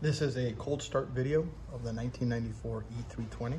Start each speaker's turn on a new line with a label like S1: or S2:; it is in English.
S1: This is a cold start video of the 1994 E320.